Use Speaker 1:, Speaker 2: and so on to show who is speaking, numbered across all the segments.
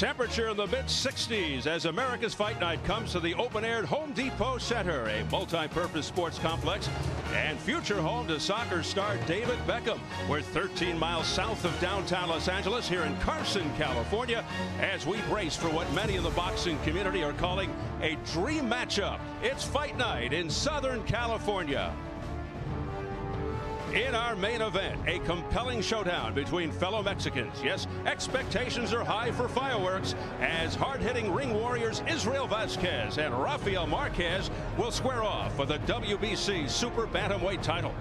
Speaker 1: Temperature in the mid 60s as America's Fight Night comes to the open aired Home Depot Center, a multi purpose sports complex and future home to soccer star David Beckham. We're 13 miles south of downtown Los Angeles here in Carson, California, as we brace for what many in the boxing community are calling a dream matchup. It's Fight Night in Southern California. In our main event, a compelling showdown between fellow Mexicans. Yes, expectations are high for fireworks as hard-hitting ring warriors Israel Vazquez and Rafael Marquez will square off for the WBC Super Bantamweight title.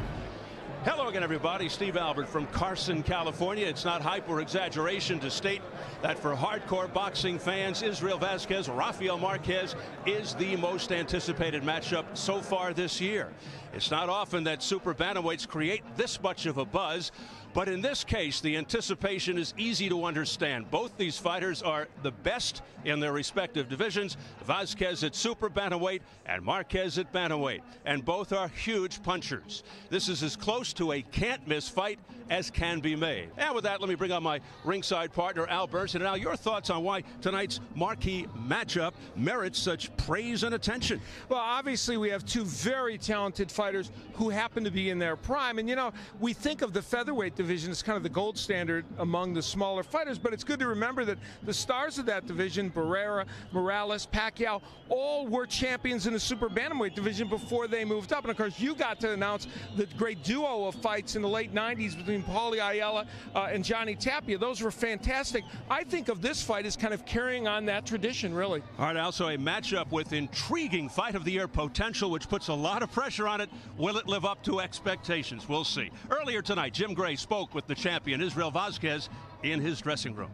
Speaker 1: Hello again, everybody. Steve Albert from Carson, California. It's not hype or exaggeration to state that for hardcore boxing fans, Israel Vazquez, Rafael Marquez is the most anticipated matchup so far this year. It's not often that super bantamweights create this much of a buzz, but in this case, the anticipation is easy to understand. Both these fighters are the best in their respective divisions. Vazquez at super bantamweight and Marquez at bantamweight. And both are huge punchers. This is as close to a can't miss fight as can be made. And with that, let me bring on my ringside partner, Al Bernstein. And Al, your thoughts on why tonight's marquee matchup merits such praise and attention.
Speaker 2: Well, obviously, we have two very talented fighters who happen to be in their prime. And, you know, we think of the featherweight division as kind of the gold standard among the smaller fighters, but it's good to remember that the stars of that division, Barrera, Morales, Pacquiao, all were champions in the super bantamweight division before they moved up. And, of course, you got to announce the great duo of fights in the late 90s between Paulie Ayala uh, and Johnny Tapia. Those were fantastic. I think of this fight as kind of carrying on that tradition, really.
Speaker 1: All right, also a matchup with intriguing fight of the year potential, which puts a lot of pressure on it. Will it live up to expectations? We'll see. Earlier tonight, Jim Gray spoke with the champion Israel Vazquez in his dressing room.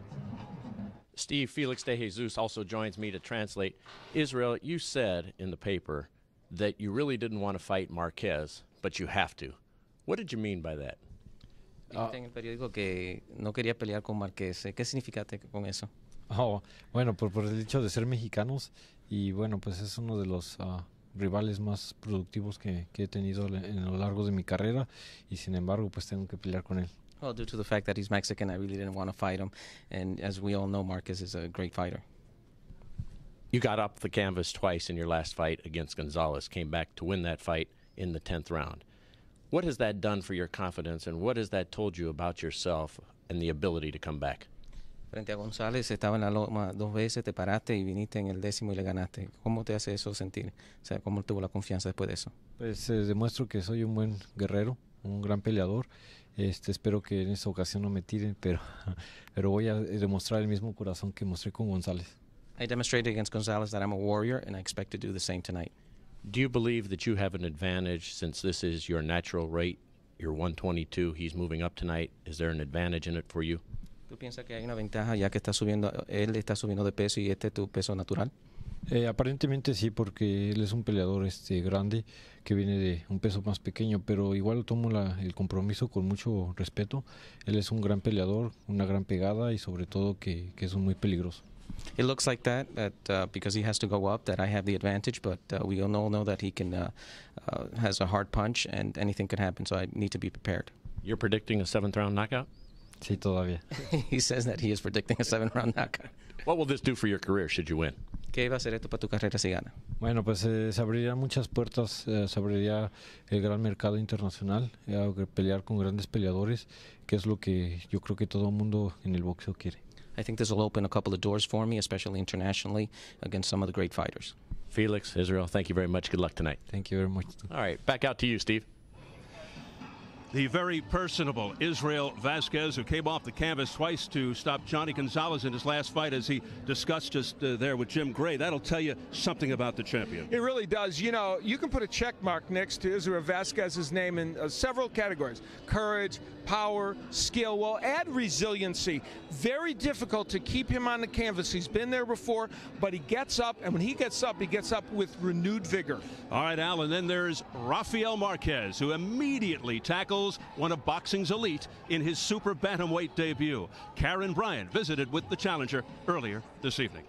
Speaker 3: Steve Felix de Jesus also joins me to translate. Israel, you said in the paper that you really didn't want to fight Marquez, but you have to. What did you mean by that?
Speaker 4: Dijiste en el periódico que no quería pelear con Marqués. ¿Qué significaste con eso?
Speaker 5: Oh, bueno, por, por el hecho de ser mexicanos y bueno, pues es uno de los ah, rivales más productivos que, que he tenido en lo largo de mi carrera y sin embargo pues tengo que pelear con él.
Speaker 4: Well, due to the fact that he's Mexican, I really didn't want to fight him. And as we all know, Marquez is a great fighter.
Speaker 3: You got up the canvas twice in your last fight against Gonzalez, came back to win that fight in the 10th round. What has that done for your confidence, and what has that told you about yourself and the ability to come back?
Speaker 4: Frente a González, estaba en la loma dos veces, te paraste y viniste en el décimo y le ganaste. ¿Cómo te hace eso sentir? O sea, ¿cómo tuvo la confianza después de eso?
Speaker 5: Pues eh, demuestro que soy un buen guerrero, un gran peleador. Este, espero que en esta ocasión no me tiren, pero, pero voy a demostrar el mismo corazón que mostré con González.
Speaker 4: I demonstrated against Gonzalez that I'm a warrior, and I expect to do the same tonight.
Speaker 3: Do you believe that you have an advantage since this is your natural rate? You're 122, he's moving up tonight. Is there an advantage in it for you?
Speaker 4: ¿Tú piensas que hay una ventaja ya que está subiendo, él está subiendo de peso y este es tu peso natural?
Speaker 5: Eh, aparentemente sí, porque él es un peleador este grande que viene de un peso más pequeño, pero igual tomo la, el compromiso con mucho respeto. Él es un gran peleador, una gran pegada y sobre todo que, que es muy peligroso.
Speaker 4: It looks like that, that uh, because he has to go up, that I have the advantage. But uh, we all know that he can uh, uh, has a hard punch, and anything can happen. So I need to be prepared.
Speaker 3: You're predicting a seventh round knockout?
Speaker 5: Sí, todavía.
Speaker 4: he says that he is predicting a seventh round knockout.
Speaker 3: What will this do for your career should you win?
Speaker 4: ¿Qué va a hacer esto para tu carrera si gana?
Speaker 5: Bueno, pues eh, se abrirían muchas puertas, eh, se abriría el gran mercado internacional, eh, pelear con grandes peleadores, que es lo que yo creo que todo el mundo en el boxeo quiere.
Speaker 4: I think this will open a couple of doors for me, especially internationally, against some of the great fighters.
Speaker 3: Felix, Israel, thank you very much. Good luck tonight.
Speaker 5: Thank you very much.
Speaker 3: All right, back out to you, Steve.
Speaker 1: The very personable Israel Vazquez, who came off the canvas twice to stop Johnny Gonzalez in his last fight, as he discussed just uh, there with Jim Gray. That'll tell you something about the champion.
Speaker 2: It really does. You know, you can put a check mark next to Israel Vazquez's name in uh, several categories courage, power, skill. Well, add resiliency. Very difficult to keep him on the canvas. He's been there before, but he gets up, and when he gets up, he gets up with renewed vigor.
Speaker 1: All right, Al, and then there's Rafael Marquez, who immediately tackles one of boxing's elite in his super bantamweight debut. Karen Bryant visited with the challenger earlier this evening.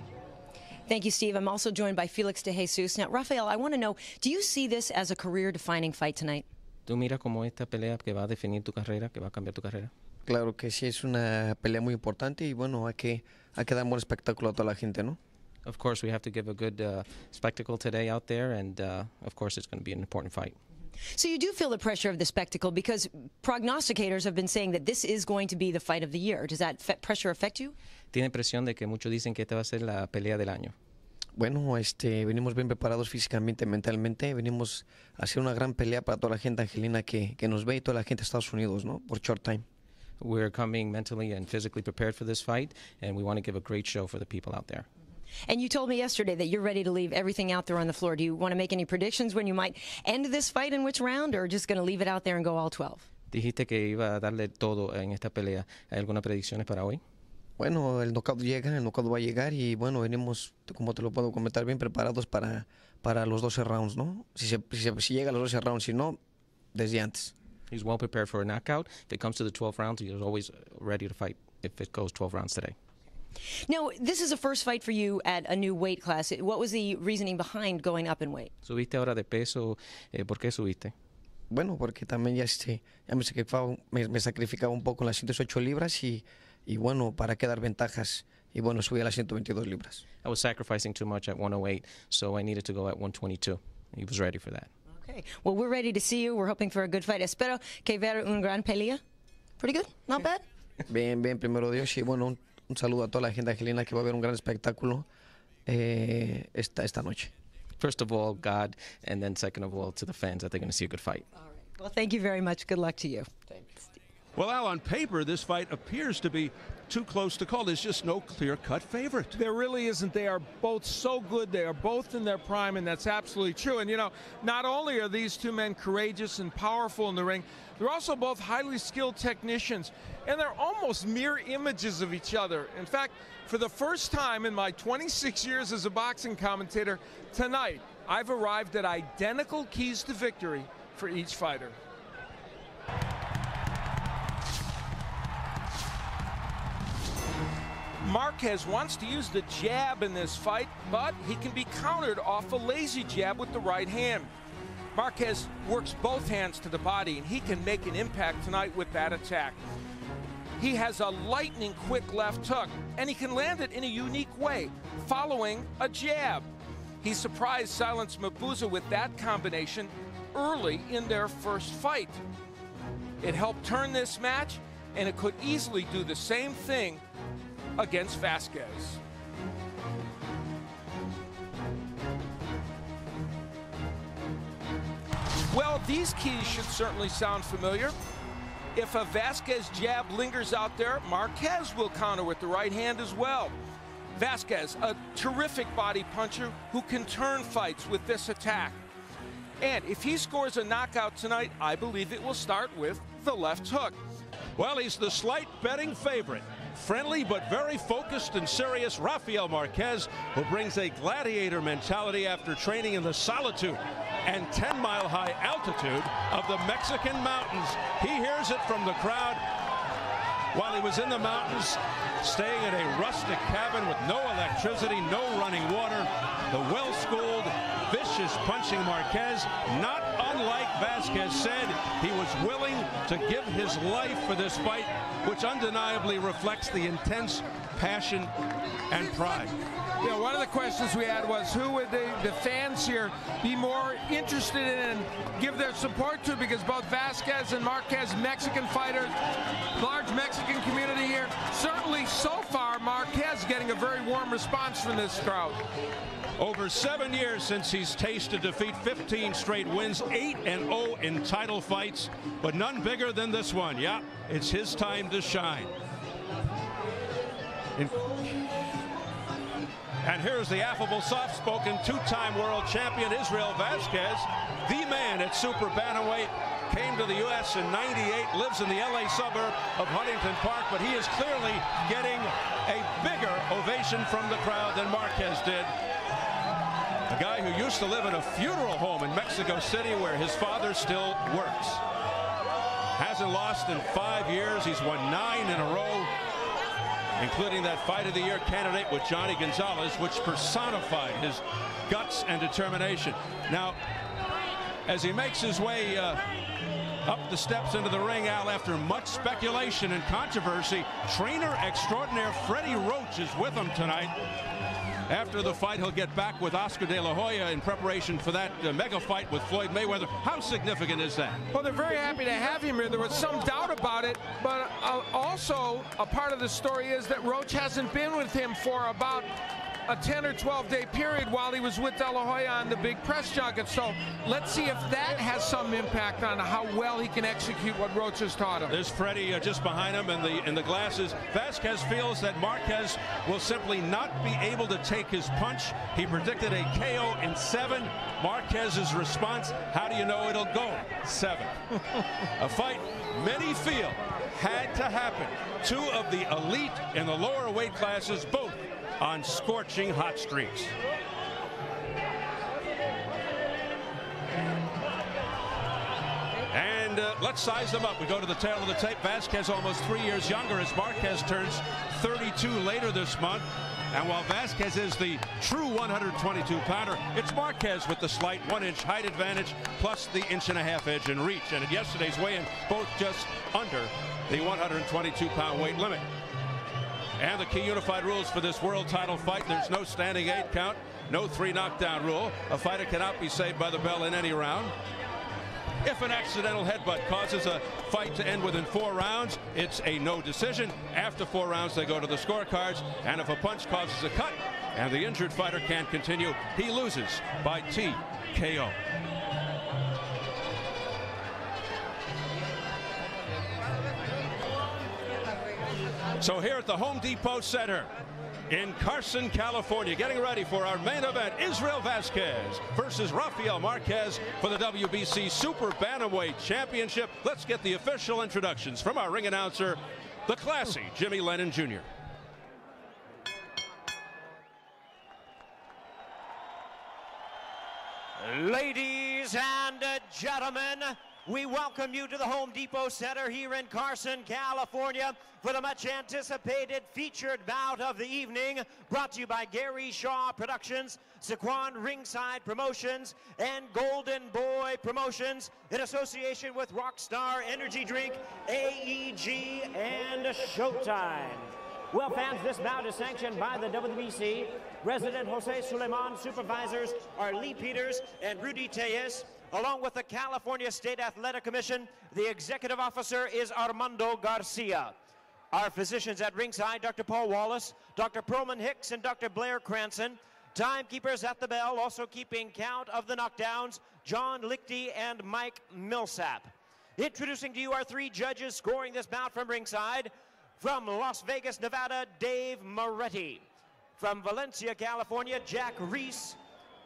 Speaker 6: Thank you, Steve. I'm also joined by Felix de Jesus. Now, Rafael, I want to know do you see this as a career defining fight tonight?
Speaker 4: ¿Tú miras como esta pelea que va a definir tu carrera, que va a cambiar tu carrera?
Speaker 7: Claro que sí, es una pelea muy importante y bueno, hay que, hay que dar un buen espectáculo a toda la gente, ¿no?
Speaker 4: Of course, we have to give a good uh, spectacle today out there, and uh, of course, it's going to be an important fight.
Speaker 6: So you do feel the pressure of the spectacle because prognosticators have been saying that this is going to be the fight of the year. Does that pressure affect you?
Speaker 4: Tiene presión de que muchos dicen que esta va a ser la pelea del año.
Speaker 7: Bueno, este, venimos bien preparados físicamente, mentalmente. Venimos a hacer una gran pelea para toda la gente angelina que, que nos ve y toda la gente de Estados Unidos, ¿no? Por short time.
Speaker 4: We're coming mentally and physically prepared for this fight, and we want to give a great show for the people out there.
Speaker 6: And you told me yesterday that you're ready to leave everything out there on the floor. Do you want to make any predictions when you might end this fight in which round, or just going to leave it out there and go all 12?
Speaker 4: Dijiste que iba a darle todo en esta pelea. ¿Hay algunas predicciones para hoy?
Speaker 7: Bueno, el knockout llega, el knockout va a llegar y bueno, venimos, como te lo puedo comentar, bien preparados para, para los 12 rounds, ¿no? Si, se, si, se, si llega a los 12 rounds, si no, desde antes.
Speaker 4: He's well prepared for a knockout. If it comes to the 12 rounds, he's always ready to fight if it goes 12 rounds today.
Speaker 6: Now, this is a first fight for you at a new weight class. What was the reasoning behind going up in weight?
Speaker 4: ¿Subiste ahora de peso? Eh, ¿Por qué subiste?
Speaker 7: Bueno, porque también ya, este, ya me, sacrificaba, me, me sacrificaba un poco en las 108 libras y, y bueno, para quedar ventajas. Y bueno, subí a las 122 libras.
Speaker 4: I was sacrificing too much at 108, so I needed to go at 122. He was ready for that.
Speaker 6: Okay. Well, we're ready to see you. We're hoping for a good fight. Espero que ver un gran pelea. Pretty good? Not bad?
Speaker 7: Bien, bien, primero Dios. Y bueno, un, un saludo a toda la gente angelina que va a ver un gran espectáculo eh, esta, esta noche.
Speaker 4: First of all, God, and then second of all, to the fans that they're going to see a good fight.
Speaker 6: All right. Well, thank you very much. Good luck to you.
Speaker 7: Thank you.
Speaker 1: Well, Al, on paper, this fight appears to be too close to call. There's just no clear-cut favorite.
Speaker 2: There really isn't. They are both so good. They are both in their prime, and that's absolutely true. And, you know, not only are these two men courageous and powerful in the ring, they're also both highly skilled technicians, and they're almost mirror images of each other. In fact, for the first time in my 26 years as a boxing commentator, tonight I've arrived at identical keys to victory for each fighter. Marquez wants to use the jab in this fight, but he can be countered off a lazy jab with the right hand. Marquez works both hands to the body, and he can make an impact tonight with that attack. He has a lightning quick left hook, and he can land it in a unique way, following a jab. He surprised Silence Mabuza with that combination early in their first fight. It helped turn this match, and it could easily do the same thing against Vazquez. Well, these keys should certainly sound familiar. If a Vazquez jab lingers out there, Marquez will counter with the right hand as well. Vazquez, a terrific body puncher who can turn fights with this attack. And if he scores a knockout tonight, I believe it will start with the left hook.
Speaker 1: Well, he's the slight betting favorite. Friendly but very focused and serious Rafael Marquez, who brings a gladiator mentality after training in the solitude and 10 mile high altitude of the Mexican mountains. He hears it from the crowd while he was in the mountains, staying in a rustic cabin with no electricity, no running water. The well-schooled, vicious punching Marquez, not unlike Vazquez said, he was willing to give his life for this fight, which undeniably reflects the intense passion and pride.
Speaker 2: Yeah, one of the questions we had was who would the, the fans here be more interested in and give their support to because both Vazquez and Marquez, Mexican fighters, large Mexican community here. Certainly so far, Marquez getting a very warm response from this crowd.
Speaker 1: Over seven years since he's tasted defeat, 15 straight wins, 8 and 0 in title fights, but none bigger than this one. Yeah, it's his time to shine. In and here's the affable, soft-spoken, two-time world champion Israel Vazquez, the man at super bantamweight, came to the U.S. in 98, lives in the L.A. suburb of Huntington Park, but he is clearly getting a bigger ovation from the crowd than Marquez did. Guy who used to live in a funeral home in Mexico City where his father still works. Hasn't lost in five years. He's won nine in a row including that Fight of the Year candidate with Johnny Gonzalez, which personified his guts and determination. Now, as he makes his way uh, up the steps into the ring, Al, after much speculation and controversy, trainer extraordinaire Freddie Roach is with him tonight. After the fight, he'll get back with Oscar De La Hoya in preparation for that uh, mega fight with Floyd Mayweather. How significant is that?
Speaker 2: Well, they're very happy to have him here. There was some doubt about it, but uh, also a part of the story is that Roach hasn't been with him for about a 10 or 12 day period while he was with De La Hoya on the big press junket. So let's see if that has some impact on how well he can execute what Roach has taught him.
Speaker 1: There's Freddie uh, just behind him in the in the glasses. Vazquez feels that Marquez will simply not be able to take his punch. He predicted a KO in seven. Marquez's response, how do you know it'll go? Seven. a fight many feel had to happen. Two of the elite in the lower weight classes, both on scorching hot streaks. And uh, let's size them up. We go to the tale of the tape. Vazquez almost three years younger as Marquez turns 32 later this month. And while Vazquez is the true 122 pounder, it's Marquez with the slight one inch height advantage plus the inch and a half edge in reach. And at yesterday's weigh in, both just under the 122 pound weight limit. And the key unified rules for this world title fight there's no standing eight count, no three knockdown rule. A fighter cannot be saved by the bell in any round. If an accidental headbutt causes a fight to end within four rounds, it's a no decision. After four rounds, they go to the scorecards. And if a punch causes a cut and the injured fighter can't continue, he loses by TKO. So here at the Home Depot Center in Carson, California, getting ready for our main event, Israel Vazquez versus Rafael Marquez for the WBC Super Bantamweight Championship. Let's get the official introductions from our ring announcer, the classy Jimmy Lennon Jr.
Speaker 8: Ladies and gentlemen, we welcome you to the Home Depot Center here in Carson, California for the much anticipated featured bout of the evening brought to you by Gary Shaw Productions, Sycuan Ringside Promotions, and Golden Boy Promotions in association with Rockstar Energy Drink, AEG, and Showtime. Well, fans, this bout is sanctioned by the WBC. Resident Jose Sulaiman supervisors are Lee Peters and Rudy Tejas. Along with the California State Athletic Commission, the executive officer is Armando Garcia. Our physicians at ringside, Dr. Paul Wallace, Dr. Perlman Hicks, and Dr. Blair Cranston. Timekeepers at the bell, also keeping count of the knockdowns, John Lichty and Mike Millsap. Introducing to you our three judges scoring this bout from ringside. From Las Vegas, Nevada, Dave Moretti. From Valencia, California, Jack Reiss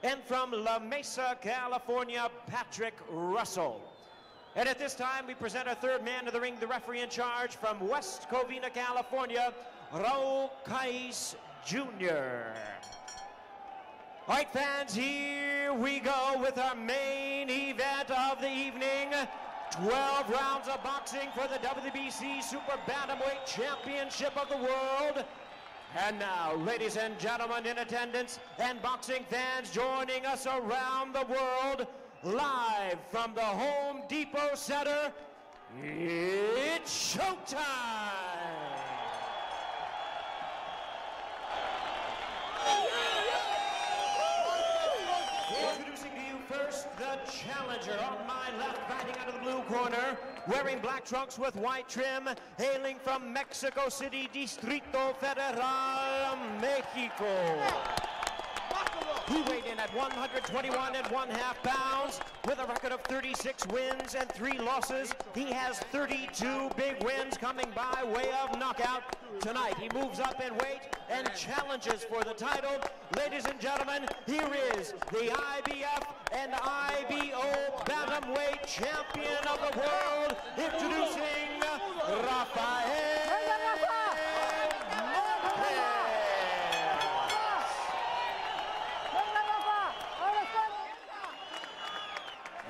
Speaker 8: and from La Mesa, California, Patrick Russell. And at this time, we present our third man to the ring, the referee in charge from West Covina, California, Raul Caiz Jr. All right, fans, here we go with our main event of the evening. 12 rounds of boxing for the WBC Super Bantamweight Championship of the World. And now, ladies and gentlemen in attendance and boxing fans joining us around the world, live from the Home Depot Center, it's showtime! First the challenger on my left, fighting out of the blue corner, wearing black trunks with white trim, hailing from Mexico City, Distrito Federal, Mexico. He weighed in at 121 and one half pounds with a record of 36 wins and three losses. He has 32 big wins coming by way of knockout. Tonight he moves up in weight and challenges for the title. Ladies and gentlemen, here is the IBF and IBO Bantamweight Champion of the World, introducing Rafael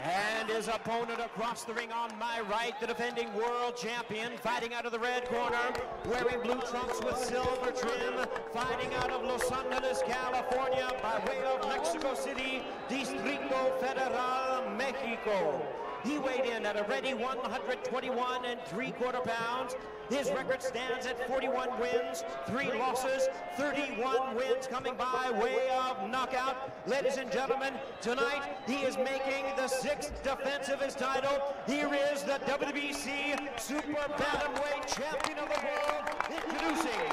Speaker 8: And his opponent across the ring on my right, the defending world champion, fighting out of the red corner, wearing blue trunks with silver trim, fighting out of Los Angeles, California, by way of Mexico City, Distrito Federal, Mexico. He weighed in at a ready 121 and three quarter pounds. His record stands at 41 wins, three losses, 31 wins coming by way of knockout. Ladies and gentlemen, tonight he is making the sixth defense of his title. Here is the WBC Super Bantamweight Champion of the World, introducing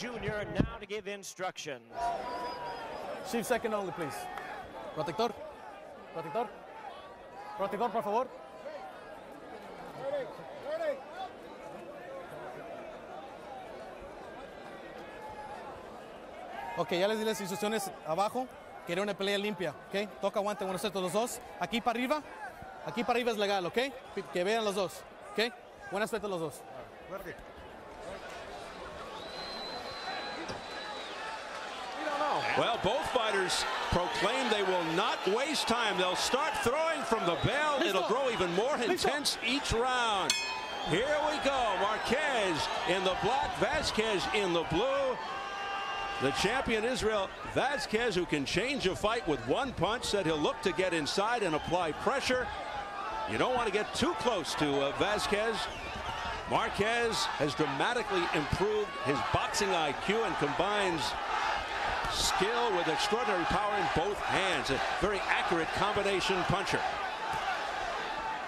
Speaker 8: Jr., now to give instructions.
Speaker 9: Chief second only, please. Protector. Protector. Protector, por favor. Ok, ya les di las instrucciones abajo. Quería una pelea limpia, ¿ok? Toca aguante, buenos setos los dos. Aquí para arriba, aquí para arriba es legal, ¿ok? Que vean los dos, ¿ok? Buen aspecto los dos.
Speaker 1: Well, both fighters proclaim they will not waste time. They'll start throwing from the bell. It'll grow even more intense each round. Here we go. Marquez in the black, Vazquez in the blue. The champion Israel Vazquez, who can change a fight with one punch, said he'll look to get inside and apply pressure. You don't want to get too close to uh, Vazquez. Marquez has dramatically improved his boxing IQ and combines skill with extraordinary power in both hands. A very accurate combination puncher.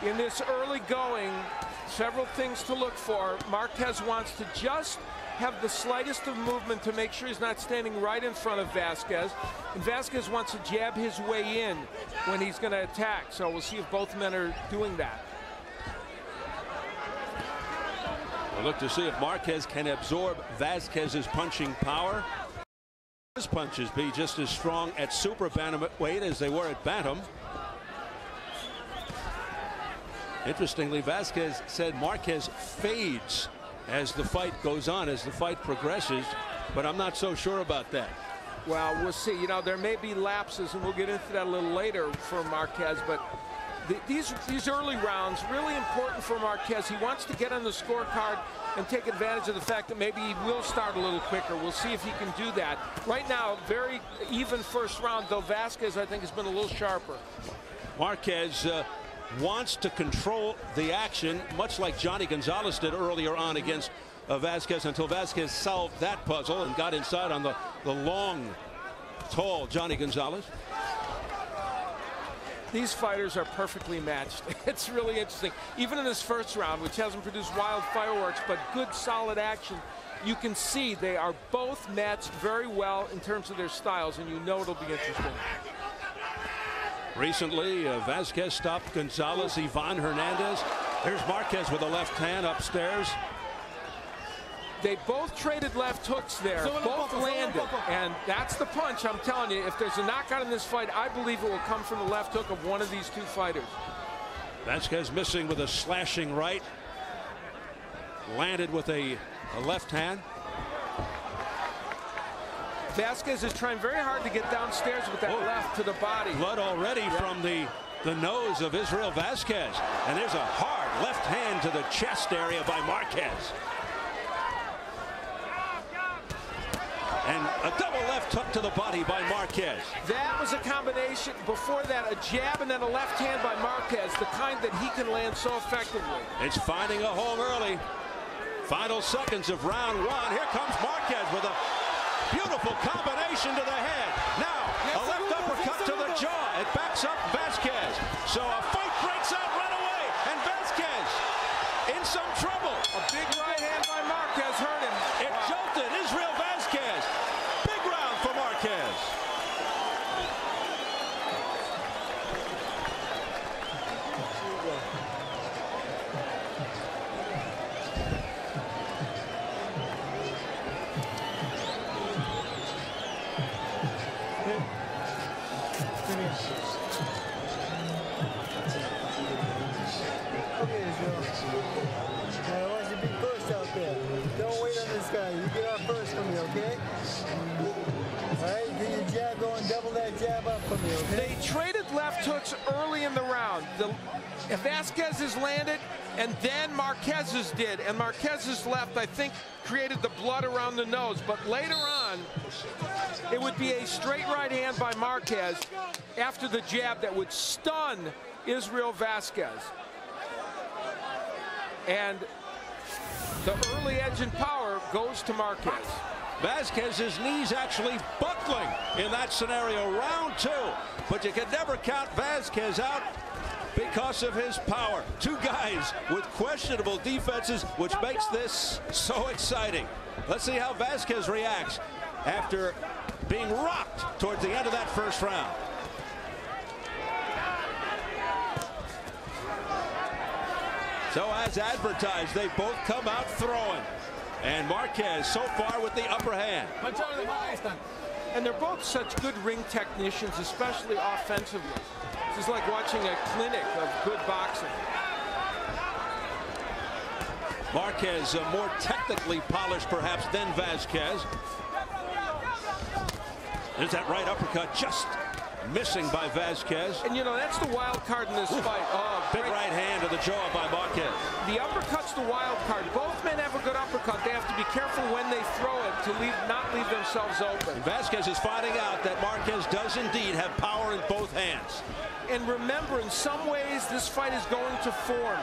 Speaker 2: In this early going, several things to look for. Marquez wants to just have the slightest of movement to make sure he's not standing right in front of Vazquez. And Vazquez wants to jab his way in when he's going to attack. So we'll see if both men are doing that.
Speaker 1: We'll look to see if Marquez can absorb Vazquez's punching power. His punches be just as strong at super bantamweight as they were at bantam. Interestingly, Vazquez said Marquez fades as the fight goes on, as the fight progresses, but I'm not so sure about that.
Speaker 2: Well, we'll see. You know, there may be lapses, and we'll get into that a little later for Marquez, but the, these these early rounds really important for Marquez. He wants to get on the scorecard and take advantage of the fact that maybe he will start a little quicker. We'll see if he can do that. Right now, very even first round, though Vazquez, I think, has been a little sharper.
Speaker 1: Marquez uh, wants to control the action, much like Johnny Gonzalez did earlier on against uh, Vazquez, until Vazquez solved that puzzle and got inside on the, the long, tall Johnny Gonzalez.
Speaker 2: These fighters are perfectly matched. It's really interesting. Even in this first round, which hasn't produced wild fireworks, but good solid action, you can see they are both matched very well in terms of their styles, and you know it'll be interesting.
Speaker 1: Recently, uh, Vazquez stopped Gonzalez, Ivan Hernandez. There's Marquez with a left hand upstairs.
Speaker 2: They both traded left hooks there, both landed, and that's the punch. I'm telling you, if there's a knockout in this fight, I believe it will come from the left hook of one of these two fighters.
Speaker 1: Vazquez missing with a slashing right. Landed with a, a left hand.
Speaker 2: Vazquez is trying very hard to get downstairs with that
Speaker 1: Oh.
Speaker 2: left to the body.
Speaker 1: Blood already from the, the nose of Israel Vazquez. And there's a hard left hand to the chest area by Marquez. And a double left hook to the body by Marquez.
Speaker 2: That was a combination. Before that, a jab and then a left hand by Marquez, the kind that he can land so effectively.
Speaker 1: It's finding a home early. Final seconds of round one. Here comes Marquez with a beautiful combination to the head. Now, a left uppercut to the jaw. It backs up Vazquez. So a fight breaks out right away. And Vazquez in some trouble.
Speaker 2: A big right Vazquez's landed, and then Marquez's did. And Marquez's left, I think, created the blood around the nose. But later on, it would be a straight right hand by Marquez after the jab that would stun Israel Vazquez. And the early edge and power goes to Marquez.
Speaker 1: Vazquez's knees actually buckling in that scenario. Round two. But you can never count Vazquez out because of his power. Two guys with questionable defenses, which makes this so exciting. Let's see how Vazquez reacts after being rocked towards the end of that first round. So as advertised, they both come out throwing. And Marquez so far with the upper hand.
Speaker 2: And they're both such good ring technicians, especially offensively. This is like watching a clinic of good boxing.
Speaker 1: Marquez uh, more technically polished perhaps than Vazquez. There's that right uppercut just missing by Vazquez.
Speaker 2: And you know, that's the wild card in this fight. Oh,
Speaker 1: Big right hand to the jaw by Marquez.
Speaker 2: The uppercut's the wild card. Both men have a good uppercut. To be careful when they throw it to leave, not leave themselves open.
Speaker 1: Vazquez is finding out that Marquez does indeed have power in both hands.
Speaker 2: And remember, in some ways, this fight is going to form.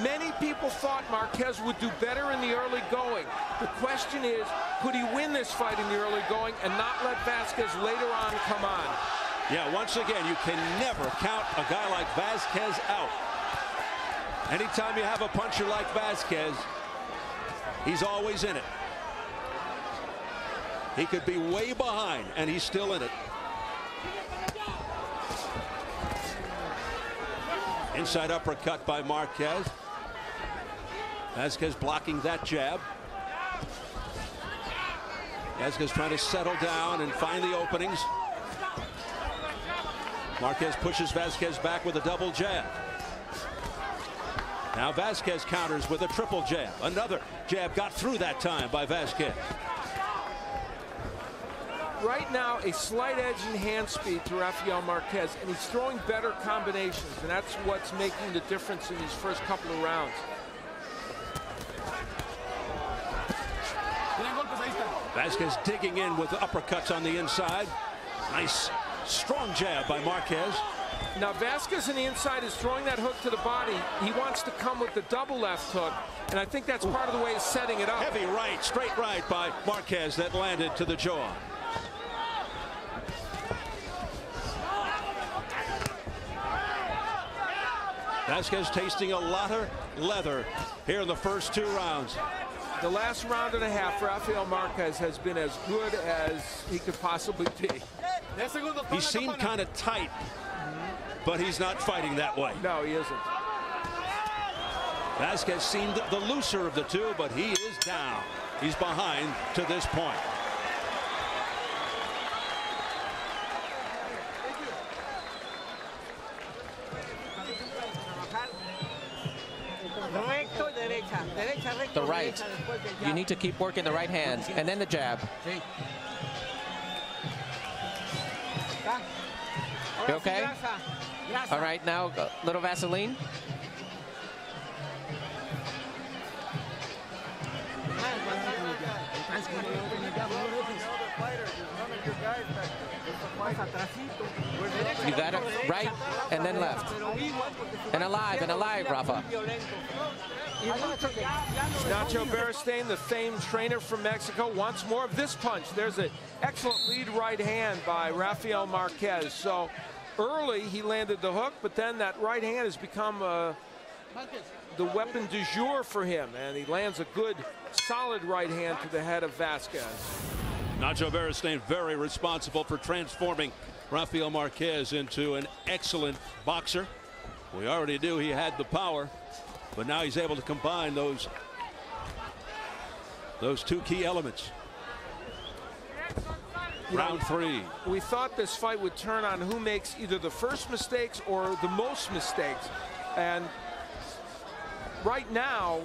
Speaker 2: Many people thought Marquez would do better in the early going. The question is, could he win this fight in the early going and not let Vazquez later on come on?
Speaker 1: Yeah, once again, you can never count a guy like Vazquez out. Anytime you have a puncher like Vazquez, he's always in it. He could be way behind, and he's still in it. Inside uppercut by Marquez. Vazquez blocking that jab. Vazquez trying to settle down and find the openings. Marquez pushes Vazquez back with a double jab. Now Vazquez counters with a triple jab. Another jab got through that time by Vazquez.
Speaker 2: Right now, a slight edge in hand speed to Rafael Marquez, and he's throwing better combinations, and that's what's making the difference in these first couple of rounds.
Speaker 9: Tienen golpes, ahí está.
Speaker 1: Vazquez digging in with uppercuts on the inside. Nice strong jab by Marquez.
Speaker 2: Now Vazquez on the inside is throwing that hook to the body. He wants to come with the double left hook, and I think that's part of the way he's setting it up.
Speaker 1: Heavy right, straight right by Marquez that landed to the jaw. Vazquez tasting a lot of leather here in the first two rounds.
Speaker 2: The last round and a half, Rafael Marquez has been as good as he could possibly be.
Speaker 9: Diez
Speaker 1: He seemed kind of tight, but he's not fighting that way.
Speaker 2: No, he isn't.
Speaker 1: Vazquez seemed the looser of the two, but he is down. He's behind to this point.
Speaker 4: The right. You need to keep working the right hand and then the jab. You okay? All right, now a little Vaseline. You got it right and then left. And alive and alive, Rafa.
Speaker 2: Nacho Beristain, the famed trainer from Mexico, wants more of this punch. There's an excellent lead right hand by Rafael Marquez. So early he landed the hook, but then that right hand has become uh, the weapon du jour for him. And he lands a good, solid right hand to the head of Vazquez.
Speaker 1: Nacho Beristain very responsible for transforming Rafael Marquez into an excellent boxer. We already knew he had the power, but now he's able to combine those those two key elements. Round three.
Speaker 2: We thought this fight would turn on who makes either the first mistakes or the most mistakes. And right now,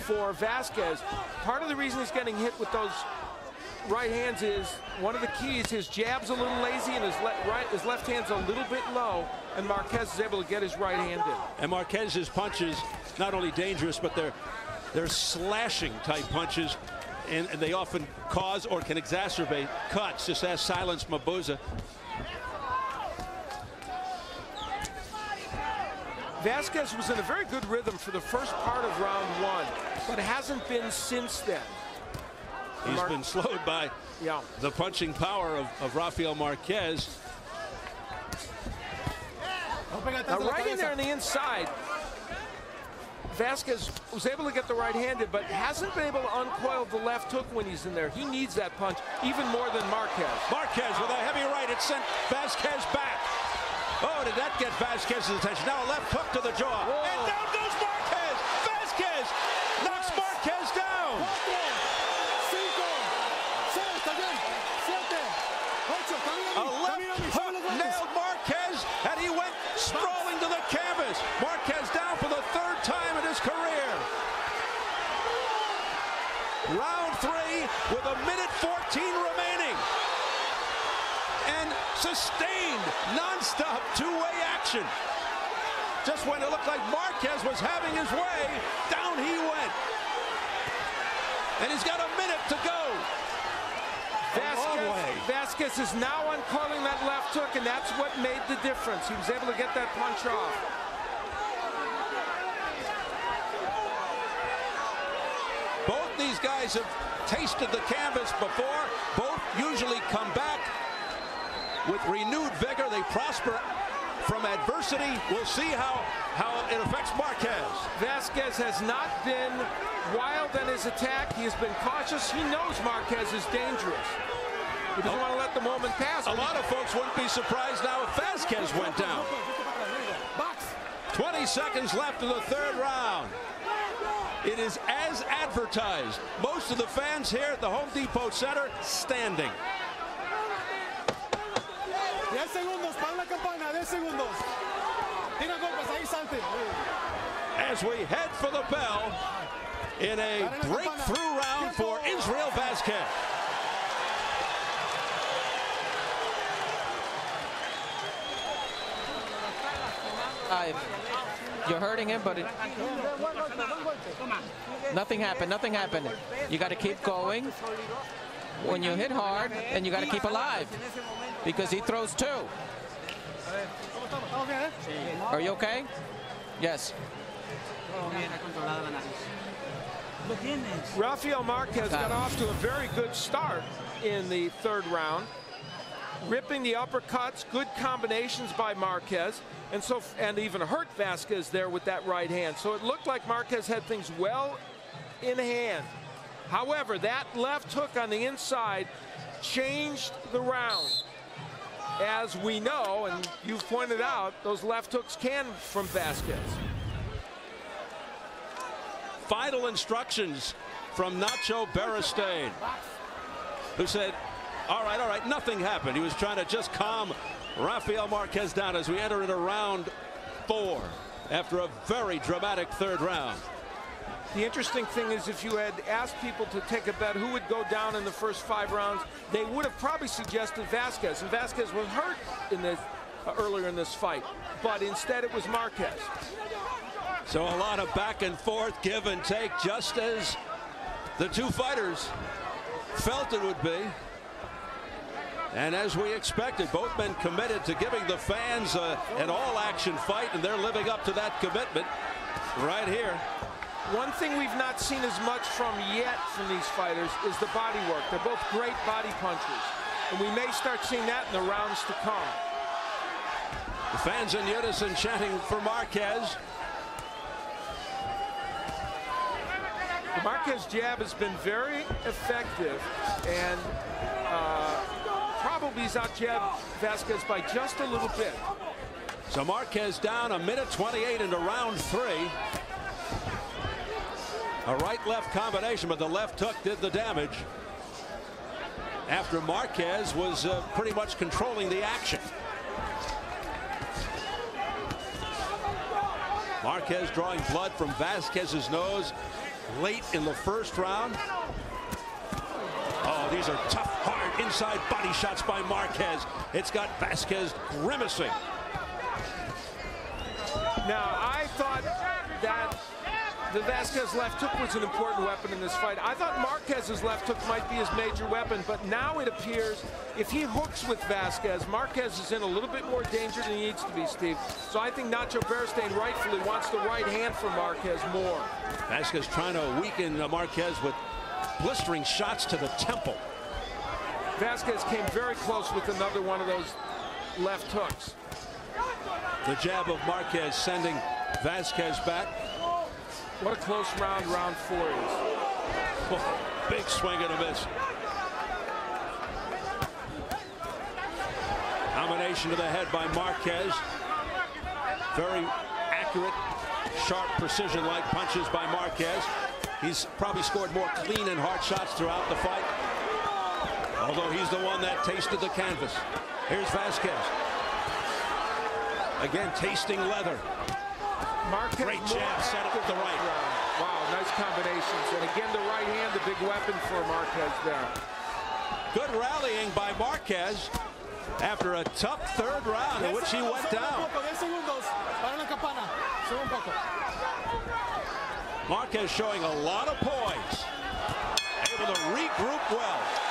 Speaker 2: for Vazquez, part of the reason he's getting hit with those right hands is one of the keys. His jab's a little lazy and his, le right, his left hand's a little bit low, and Marquez is able to get his right hand in.
Speaker 1: And Marquez's punches not only dangerous, but they're they're slashing type punches, and, and they often cause or can exacerbate cuts. Just ask Silence Mabuza.
Speaker 2: Vazquez was in a very good rhythm for the first part of round one, but hasn't been since then.
Speaker 1: He's Mar been slowed by
Speaker 2: yeah.
Speaker 1: the punching power of, of Rafael Marquez.
Speaker 2: Now, right in there on the inside, Vazquez was able to get the right handed, but hasn't been able to uncoil the left hook when he's in there. He needs that punch even more than Marquez.
Speaker 1: Marquez with a heavy right. It sent Vazquez back. Oh, did that get Vazquez's attention? Now a left hook to the jaw.
Speaker 2: Whoa.
Speaker 1: And down goes Marquez. Vazquez knocks Marquez down. A left hook nailed Marquez, and he went sprawling to the canvas. Marquez down for the third time in his career. Round three with a minute 14 remaining. And sustained, non-stop two-way action. Just when it looked like Marquez was having his way, down he went. And he's got a minute to go.
Speaker 2: Vazquez, Vazquez is now uncoiling that left hook, and that's what made the difference. He was able to get that punch off.
Speaker 1: Both these guys have tasted the canvas before. Both usually come back with renewed vigor. They prosper from adversity. We'll see how, how it affects Marquez.
Speaker 2: Vazquez has not been wild in his attack. He has been cautious. He knows Marquez is dangerous. He doesn't oh. want to let the moment pass.
Speaker 1: A lot of folks wouldn't be surprised now if Vazquez went down. 20 seconds left in the third round. It is as advertised. Most of the fans here at the Home Depot Center standing.
Speaker 9: 10 segundos, para la campana, 10 segundos. Tira golpes, ahí salte.
Speaker 1: As we head for the bell in a breakthrough round for Israel Vazquez.
Speaker 4: Five. You're hurting him, but it, nothing happened. Nothing happened. You got to keep going. When you hit hard, and you got to keep alive because he throws two. Are you okay? Yes.
Speaker 2: Rafael Marquez got ah. off to a very good start in the third round. Ripping the uppercuts, good combinations by Marquez, and so and even hurt Vazquez there with that right hand. So it looked like Marquez had things well in hand. However, that left hook on the inside changed the round. As we know, and you've pointed out, those left hooks can from Vazquez.
Speaker 1: final instructions from Nacho Beristain, who said, all right, all right, nothing happened. He was trying to just calm Rafael Marquez down as we enter into round four after a very dramatic third round.
Speaker 2: The interesting thing is if you had asked people to take a bet who would go down in the first five rounds, they would have probably suggested Vazquez. And Vazquez was hurt in this uh, earlier in this fight. But instead it was Marquez.
Speaker 1: So a lot of back and forth, give and take, just as the two fighters felt it would be. And as we expected, both men committed to giving the fans uh, an all-action fight, and they're living up to that commitment right here.
Speaker 2: One thing we've not seen as much from yet from these fighters is the body work. They're both great body punchers. And we may start seeing that in the rounds to come.
Speaker 1: The fans in unison chanting for Marquez.
Speaker 2: The Marquez jab has been very effective and uh, probably jabbed Vazquez by just a little bit.
Speaker 1: So Marquez down a minute 28 into round three. A right-left combination, but the left hook did the damage. After Marquez was uh, pretty much controlling the action. Marquez drawing blood from Vazquez's nose late in the first round. Oh, these are tough, hard inside body shots by Marquez. It's got Vazquez grimacing.
Speaker 2: Now, I thought that the Vazquez left hook was an important weapon in this fight. I thought Marquez's left hook might be his major weapon, but now it appears if he hooks with Vazquez, Marquez is in a little bit more danger than he needs to be, Steve. So I think Nacho Beristain rightfully wants the right hand for Marquez more.
Speaker 1: Vazquez trying to weaken Marquez with blistering shots to the temple.
Speaker 2: Vazquez came very close with another one of those left hooks.
Speaker 1: The jab of Marquez sending Vazquez back.
Speaker 2: What a close round round four is.
Speaker 1: Oh, big swing and a miss. Combination to the head by Marquez. Very accurate, sharp, precision-like punches by Marquez. He's probably scored more clean and hard shots throughout the fight. Although he's the one that tasted the canvas. Here's Vazquez. Again, tasting leather.
Speaker 2: Marquez
Speaker 1: Great jab set up the right.
Speaker 2: Wow, nice combinations. And again, the right hand, the big weapon for Marquez there.
Speaker 1: Good rallying by Marquez after a tough third round in which he went down. Marquez showing a lot of poise. Able to regroup well.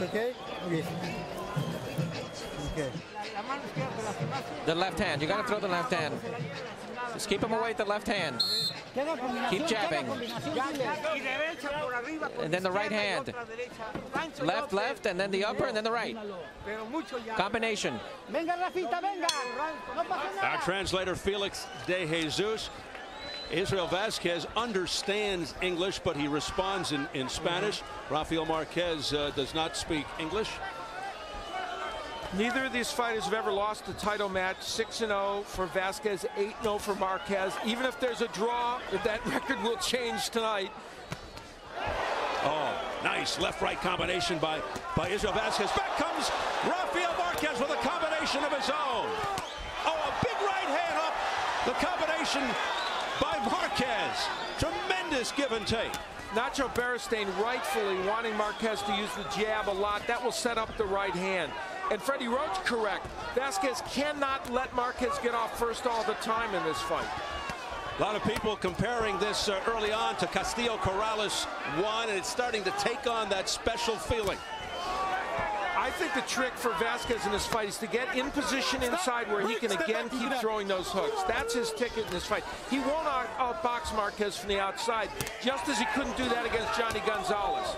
Speaker 10: To get off first, okay? Okay. Okay.
Speaker 4: The left hand. You got to throw the left hand. Just keep him away with the left hand. Keep jabbing. And then the right hand. Left, left, and then the upper, and then the right. Combination.
Speaker 1: Our translator, Felix De Jesus. Israel Vazquez understands English, but he responds in, in Spanish. Rafael Marquez uh, does not speak English.
Speaker 2: Neither of these fighters have ever lost a title match. 6-0 for Vazquez, 8-0 for Marquez. Even if there's a draw, that record will change tonight.
Speaker 1: Oh, nice left-right combination by, by Israel Vazquez. Back comes Rafael Marquez with a combination of his own. Oh, a big right hand up. The combination by Marquez. Tremendous give and take.
Speaker 2: Nacho Beristain rightfully wanting Marquez to use the jab a lot. That will set up the right hand. And Freddie Roach correct. Vazquez cannot let Marquez get off first all the time in this fight.
Speaker 1: A lot of people comparing this uh, early on to Castillo Corrales 1, and it's starting to take on that special feeling.
Speaker 2: I I think the trick for Vazquez in this fight is to get in position inside where he can again keep throwing those hooks. That's his ticket in this fight. He won't out- outbox Marquez from the outside, just as he couldn't do that against Johnny Gonzalez.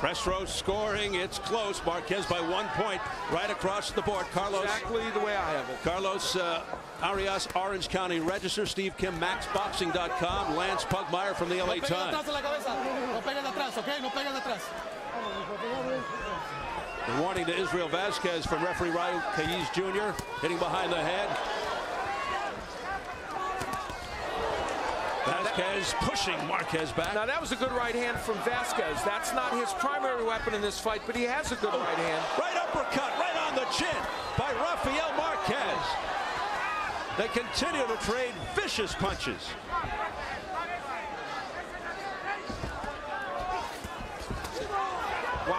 Speaker 1: Press row scoring. It's close. Marquez by one point right across the board. Carlos.
Speaker 2: Exactly the way I have it.
Speaker 1: Carlos uh, Arias, Orange County Register. Steve Kim, MaxBoxing.com. Lance Pugmire from the LA
Speaker 9: No
Speaker 1: Times.
Speaker 9: atrás de la cabeza. No pegues de atrás, ¿ok? No pegues de atrás.
Speaker 1: A warning to Israel Vazquez from referee Raul Caiz Jr. hitting behind the head. Vazquez pushing Marquez back.
Speaker 2: Now that was a good right hand from Vazquez. That's not his primary weapon in this fight, but he has a good right hand.
Speaker 1: Right uppercut, right on the chin by Rafael Marquez. They continue to trade vicious punches.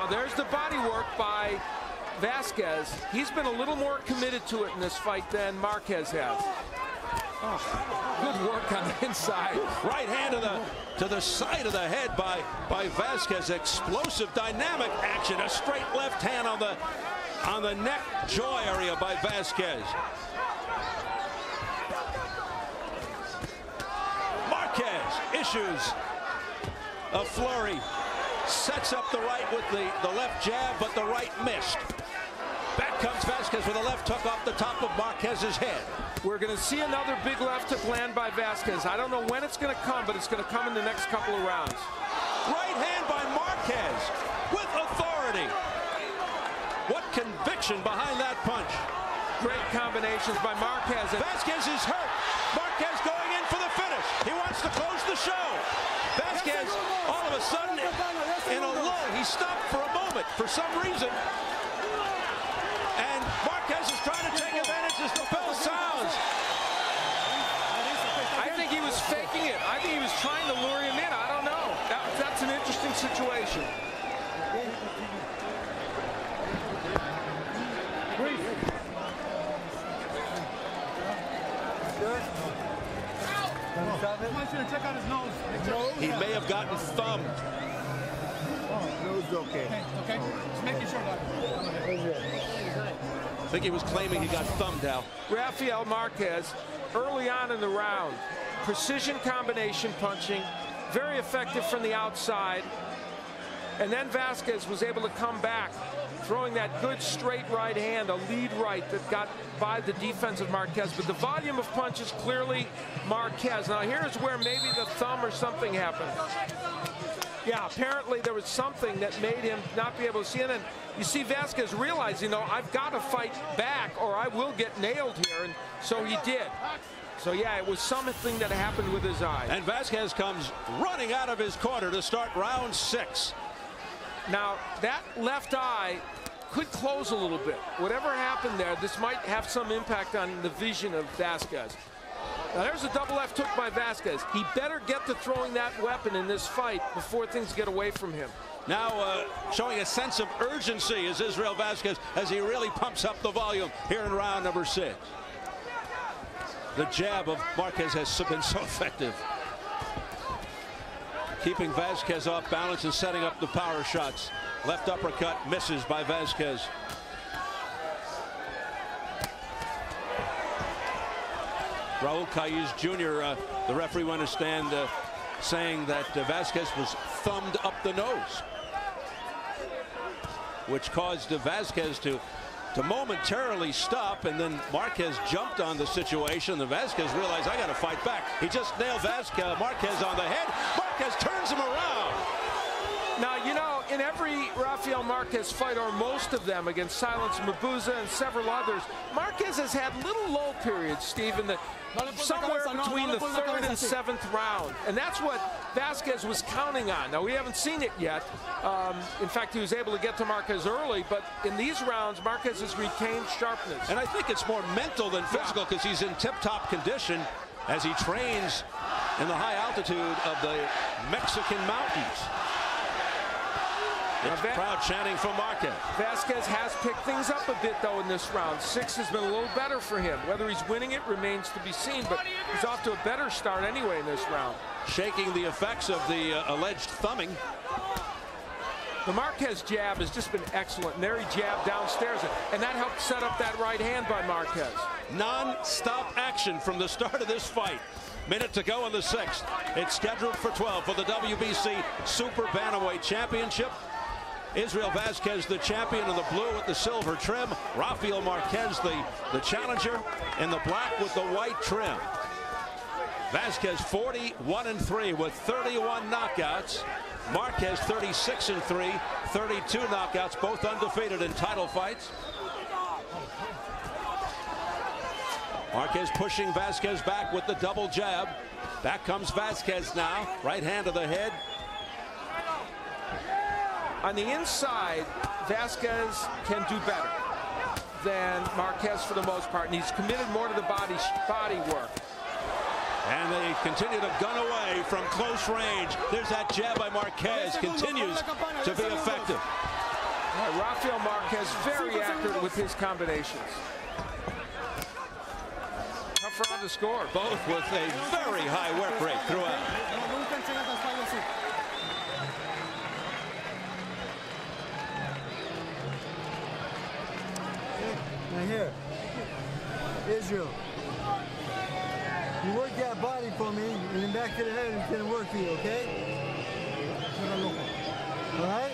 Speaker 2: Wow, there's the body work by Vazquez. He's been a little more committed to it in this fight than Marquez has. Oh, good work on the inside.
Speaker 1: Right hand to the to the side of the head by by Vazquez. Explosive, dynamic action. A straight left hand on the on the neck jaw area by Vazquez. Marquez issues a flurry. Sets up the right with the, the left jab, but the right missed. Back comes Vazquez with a left hook off the top of Marquez's head.
Speaker 2: We're going to see another big left hook land by Vazquez. I don't know when it's going to come, but it's going to come in the next couple of rounds.
Speaker 1: Right hand by Marquez with authority. What conviction behind that punch.
Speaker 2: Great combinations by Marquez.
Speaker 1: Vazquez is hurt. Marquez going in for the finish. He wants to close the show. Vazquez, all of a sudden, in a lull, he stopped for a moment for some reason. And Marquez is trying to take advantage as the sounds.
Speaker 2: I think he was faking it. I think he was trying to lure him in. I don't know. That, that's an interesting situation.
Speaker 9: I want you to check out his nose.
Speaker 1: He may have gotten thumbed.
Speaker 10: Oh, Nose okay.
Speaker 9: Okay, okay. Just making sure, Doc.
Speaker 1: I think he was claiming he got thumbed out.
Speaker 2: Rafael Marquez, early on in the round, precision combination punching, very effective from the outside. And then Vazquez was able to come back, throwing that good straight right hand, a lead right that got by the defense of Marquez. But the volume of punches clearly Marquez. Now here's where maybe the thumb or something happened. Yeah, apparently there was something that made him not be able to see it. And you see Vazquez realize, you know, I've got to fight back or I will get nailed here. And so he did. So yeah, it was something that happened with his eye.
Speaker 1: And Vazquez comes running out of his corner to start round six.
Speaker 2: Now, that left eye could close a little bit. Whatever happened there, this might have some impact on the vision of Vazquez. Now, there's a double left hook by Vazquez. He better get to throwing that weapon in this fight before things get away from him.
Speaker 1: Now uh, showing a sense of urgency is Israel Vazquez as he really pumps up the volume here in round number six. The jab of Marquez has been so effective. Keeping Vazquez off balance and setting up the power shots. Left uppercut misses by Vazquez. Raul Caiz Jr., uh, the referee, we understand, uh, saying that uh, Vazquez was thumbed up the nose, which caused uh, Vazquez to to momentarily stop, and then Marquez jumped on the situation. The Vazquez realized, I got to fight back. He just nailed Vazquez, Marquez on the head. Marquez turns him around.
Speaker 2: Now, you know, in every Rafael Marquez fight, or most of them against Silence Mabuza and several others, Marquez has had little lull periods, Steve, in the, somewhere between the third and seventh round. And that's what Vazquez was counting on. Now, we haven't seen it yet. Um, in fact, he was able to get to Marquez early, but in these rounds, Marquez has retained sharpness.
Speaker 1: And I think it's more mental than physical because he's in tip-top condition as he trains in the high altitude of the Mexican mountains. Crowd chanting for Marquez.
Speaker 2: Vazquez has picked things up a bit, though, in this round. Six has been a little better for him. Whether he's winning it remains to be seen, but he's off to a better start anyway in this round.
Speaker 1: Shaking the effects of the uh, alleged thumbing.
Speaker 2: The Marquez jab has just been excellent. And there he jabbed downstairs, and that helped set up that right hand by Marquez.
Speaker 1: Non-stop action from the start of this fight. Minute to go in the sixth. It's scheduled for 12 for the WBC Super Bantamweight Championship. Israel Vazquez, the champion in the blue with the silver trim. Rafael Marquez, the, the challenger, in the black with the white trim. Vazquez 41 and 3 with 31 knockouts. Marquez 36 and 3, 32 knockouts, both undefeated in title fights. Marquez pushing Vazquez back with the double jab. Back comes Vazquez now. Right hand to the head.
Speaker 2: On the inside, Vazquez can do better than Marquez for the most part, and he's committed more to the body body work.
Speaker 1: And they continue to gun away from close range. There's that jab by Marquez. Continues to be effective.
Speaker 2: Right, Rafael Marquez very accurate with his combinations. Tough round to score.
Speaker 1: Both with a very high work rate throughout.
Speaker 10: Now here, Israel. You work that body for me, and then back to the head, it's gonna work for you, okay? All right?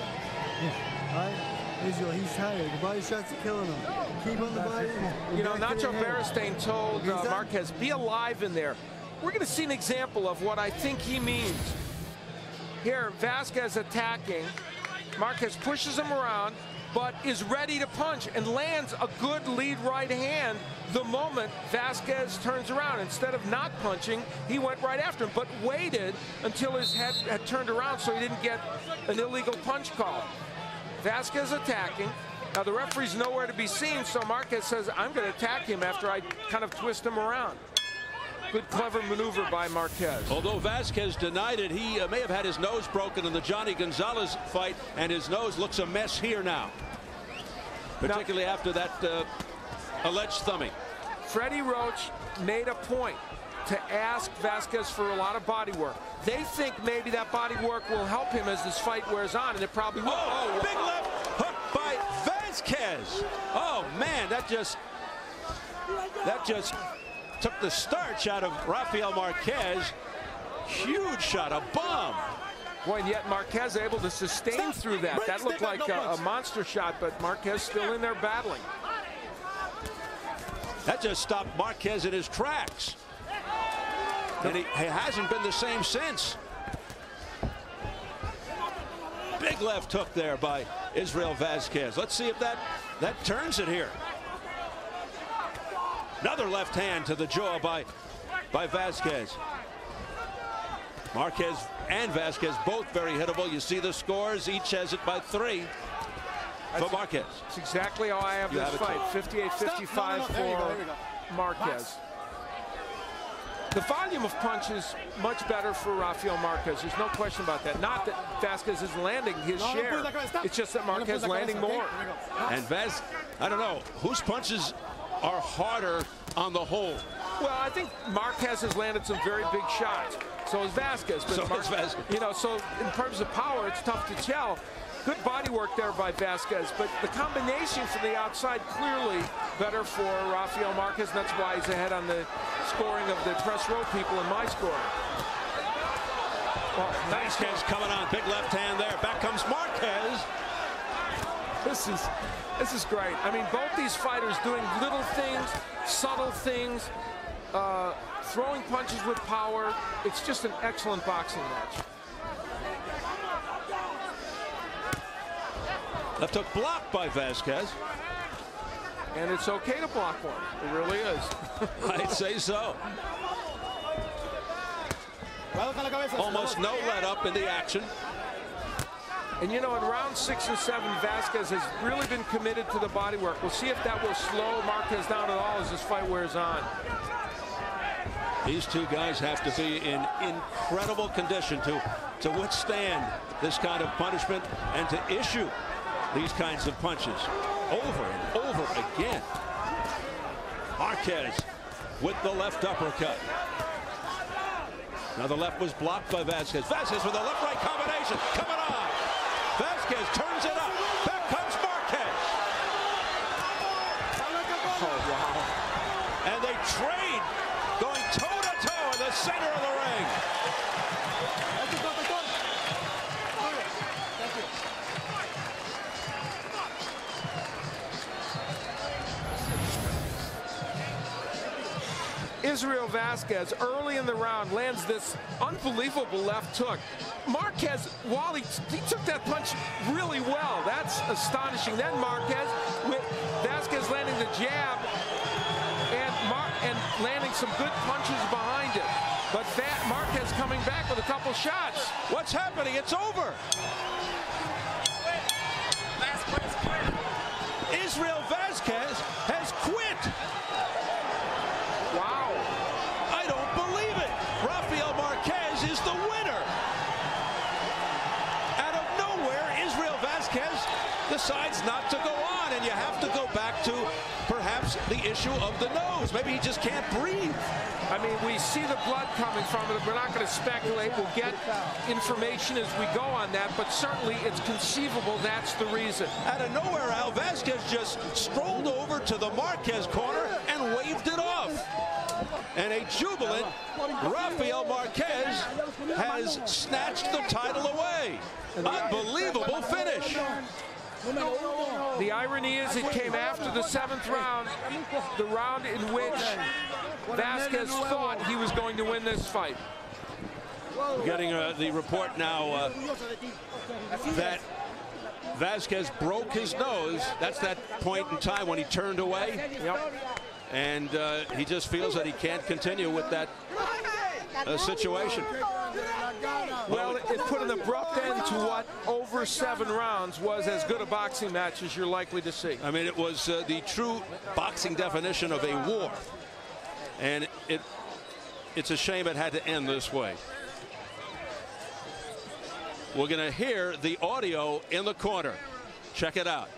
Speaker 10: Yeah. All right? Israel, he's tired. The body shots are killing him. Keep on the body.
Speaker 2: You know, Nacho
Speaker 10: the head.
Speaker 2: Beristain told uh, Marquez, be alive in there. We're going to see an example of what I think he means. Here, Vazquez attacking. Marquez pushes him around, but is ready to punch and lands a good lead right hand the moment Vazquez turns around. Instead of not punching, he went right after him, but waited until his head had turned around so he didn't get an illegal punch call. Vazquez attacking. Now the referee's nowhere to be seen, so Marquez says, I'm going to attack him after I kind of twist him around. Good, clever maneuver by Marquez.
Speaker 1: Although Vazquez denied it, he uh, may have had his nose broken in the Johnny Gonzalez fight, and his nose looks a mess here now. Particularly after that uh, alleged thumbing.
Speaker 2: Freddie Roach made a point to ask Vazquez for a lot of body work. They think maybe that body work will help him as this fight wears on, and it probably will.
Speaker 1: Oh, big left hook by Vazquez. Oh man, that just that just took the starch out of Rafael Marquez. Huge shot, a bomb.
Speaker 2: Boy, and yet Marquez able to sustain through that. That looked like a, a monster shot, but Marquez still in there battling.
Speaker 1: That just stopped Marquez in his tracks. And he, he hasn't been the same since. Big left hook there by Israel Vazquez. Let's see if that, that turns it here. Another left hand to the jaw by, by Vazquez. Marquez and Vazquez both very hittable. You see the scores. Each has it by three for Marquez.
Speaker 2: That's exactly how I have
Speaker 1: You
Speaker 2: this
Speaker 1: have it
Speaker 2: fight. 58-55 for Marquez. The volume of punches much better for Rafael Marquez. There's no question about that. Not that Vazquez is landing his
Speaker 9: No, no
Speaker 2: share.
Speaker 9: pull la cabeza.
Speaker 2: It's just that Marquez
Speaker 9: pulls la
Speaker 2: landing more.
Speaker 9: Here we go.
Speaker 1: And Vaz, I don't know, whose punches are harder on the whole?
Speaker 2: Well, I think Marquez has landed some very big shots. So has Vazquez. But
Speaker 1: So has Vazquez.
Speaker 2: You know, so in terms of power, it's tough to tell. Good body work there by Vazquez, but the combination from the outside clearly better for Rafael Marquez, and that's why he's ahead on the scoring of the press row people in my scoring. Well,
Speaker 1: Vazquez coming on, big left hand there. Back comes Marquez.
Speaker 2: This is this is great. I mean, both these fighters doing little things, subtle things, uh, throwing punches with power. It's just an excellent boxing match.
Speaker 1: Left hook blocked by Vazquez.
Speaker 2: And it's okay to block one. It really is.
Speaker 1: I'd say so. Almost no let up in the action.
Speaker 2: And you know, in round six and seven, Vazquez has really been committed to the body work. We'll see if that will slow Marquez down at all as this fight wears on.
Speaker 1: These two guys have to be in incredible condition to, to withstand this kind of punishment and to issue these kinds of punches over and over again. Marquez with the left uppercut. Now the left was blocked by Vazquez. Vazquez with a left-right combination coming on.
Speaker 2: Israel Vazquez early in the round lands this unbelievable left hook. Marquez, while he, he took that punch really well, that's astonishing. Then Marquez with Vazquez landing the jab and Mar and landing some good punches behind it. But that Marquez coming back with a couple shots.
Speaker 1: What's happening? It's over. Israel Vazquez has quit.
Speaker 2: Wow.
Speaker 1: I don't believe it. Rafael Marquez is the winner. Out of nowhere, Israel Vazquez decides not to go on, and you have to go back to perhaps the issue of the nose. Maybe he just can't breathe.
Speaker 2: I mean, we see the blood coming from it. We're not going to speculate. We'll get information as we go on that, but certainly it's conceivable that's the reason.
Speaker 1: Out of nowhere, Al Vazquez just strolled over to the Marquez corner and waved it off. And a jubilant Rafael Marquez has snatched the title away. Unbelievable finish.
Speaker 2: The irony is it came after the seventh round, the round in which Vazquez thought he was going to win this fight.
Speaker 1: We're Getting uh, the report now uh, that Vazquez broke his nose. That's that point in time when he turned away.
Speaker 2: Yep.
Speaker 1: And uh, he just feels that he can't continue with that uh, situation.
Speaker 2: Well, it put an abrupt end to what over seven rounds was as good a boxing match as you're likely to see.
Speaker 1: I mean, it was uh, the true boxing definition of a war. And it it's a shame it had to end this way. We're going to hear the audio in the corner. Check it out.